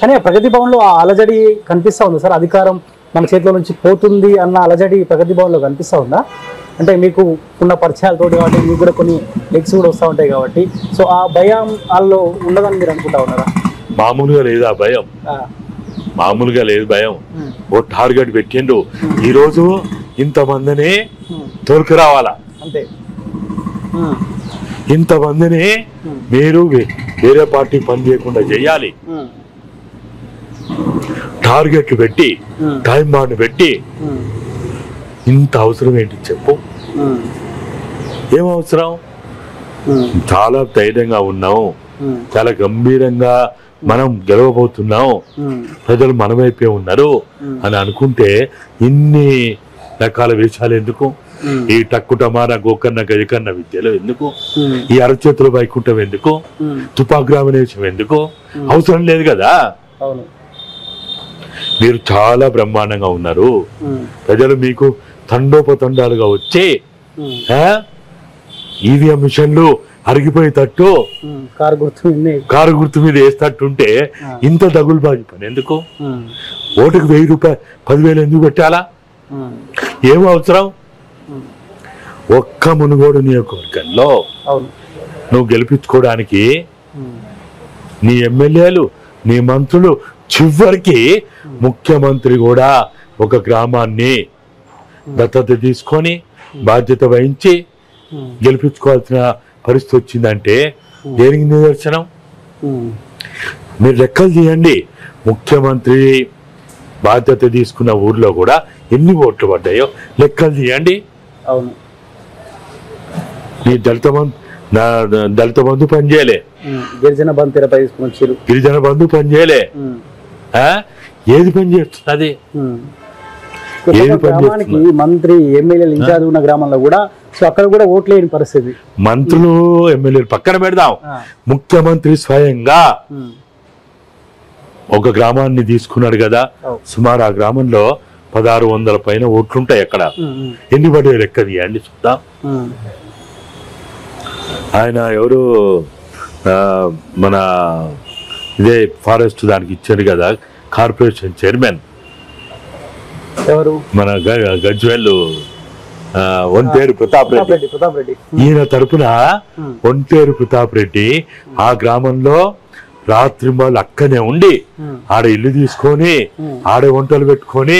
కానీ ప్రగతి భవన్లో ఆ అలజడి కనిపిస్తా ఉంది సార్? అధికారం మన చేతిలో నుంచి పోతుంది అన్న అలజడి ప్రగతి భవన్లో కనిపిస్తా ఉందా? అంటే మీకు ఉన్న పరిచయాలతో కాబట్టి మీకు కూడా కొన్ని లెగ్స్ కూడా వస్తూ ఉంటాయి కాబట్టి. సో ఆ భయం వాళ్ళలో ఉండదని మీరు అనుకుంటా ఉన్నారా? మామూలుగా లేదు ఆ భయం. మామూలుగా లేదు భయం. ఓ టార్గెట్ పెట్టిండు. ఈ రోజు ఇంతమందిని ఉమ్, తోలుకురావాలా అంతే. ఇంతమందిని మీరు వేరే పార్టీ పని చేయకుండా చేయాలి. టార్గెట్లు పెట్టి టైం బాండ్ పెట్టి ఉమ్, ఇంత అవసరం ఏంటి చెప్పు. ఉమ్, ఏం అవసరం? చాలా ధైర్యంగా ఉన్నాం. చాలా గంభీరంగా మనం గెలవబోతున్నాం. ప్రజలు మన వైపే ఉన్నారు అని అనుకుంటే ఇన్ని రకాల వేషాలు ఎందుకు? ఈ టక్కుటమాన గోకర్ణ గజకర్ణ విద్యలు ఎందుకు? ఈ అరచేతుల వైకుంఠం ఎందుకు? తుపాగ్రామనేశం ఎందుకు? అవసరం లేదు కదా? మీరు చాలా బ్రహ్మాండంగా ఉన్నారు. ప్రజలు మీకు తండోపతండాలుగా వచ్చి ఈవీఎం మిషన్లు అరిగిపోయేటట్టు కారు గుర్తు. కారు గుర్తు మీద వేస్తట్టుంటే. ఇంత దగులుబాజీ పని ఎందుకు ఓటుకు వెయ్యి రూపాయలు పదివేలు ఎందుకు పెట్టాలా? ఏం అవసరం? ఒక్క మునుగోడు నియోజకవర్గంలో నువ్వు గెలిపించుకోవడానికి నీ ఎమ్మెల్యేలు నీ మంత్రులు చివరికి ముఖ్యమంత్రి కూడా ఒక గ్రామాన్ని దత్తత తీసుకొని బాధ్యత వహించి గెలిపించుకోవాల్సిన పరిస్థితి వచ్చిందంటే దేనికి నిదర్శనం? మీరు లెక్కలు తీయండి. ముఖ్యమంత్రి బాధ్యత తీసుకున్న ఊర్లో కూడా ఎన్ని ఓట్లు పడ్డాయో లెక్కలు తీయండి. అవును. నీ దళిత బంధు నా నా దళిత బంధు పనిచేయలే. గిరిజన గిరిజన బంధు పనిచేయలే? ఏది పని చేస్తుంది గ్రామానికి మంత్రి ఎమ్మెల్యేలు ఇన్ఛార్జ్ ఉన్న గ్రామంలో కూడా సో అక్కడ కూడా ఓట్లు లేని పరిస్థితి. మంత్రులు ఎమ్మెల్యేలు పక్కన పెడదాం. ముఖ్యమంత్రి స్వయంగా ఒక గ్రామాన్ని తీసుకున్నాడు కదా. సుమారు ఆ గ్రామంలో పదహారు వందల పైన ఓట్లుంటాయి అక్కడ. ఎన్ని పడే లెక్క తీయండి చూద్దాం. ఆయన ఎవరు? ఆ, మన ఇదే ఫారెస్ట్ దానికి ఇచ్చాడు కదా కార్పొరేషన్ చైర్మన్. ఎవరు? మన గజ్వేల్ ఒంటేరు ప్రతాప్ రెడ్డి. ప్రతాప్ రెడ్డి ఈయన తరపున ఒంటేరు ప్రతాప్ రెడ్డి ఆ గ్రామంలో రాత్రి వాళ్ళు అక్కనే ఉండి ఆడ ఇల్లు తీసుకొని ఆడే వంటలు పెట్టుకొని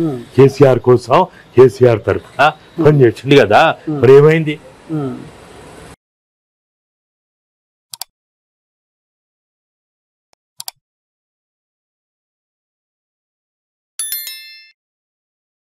ఉమ్, కేసీఆర్ కోసం కేసీఆర్ తరఫున పనిచేసింది కదా. మరి ఏమైంది?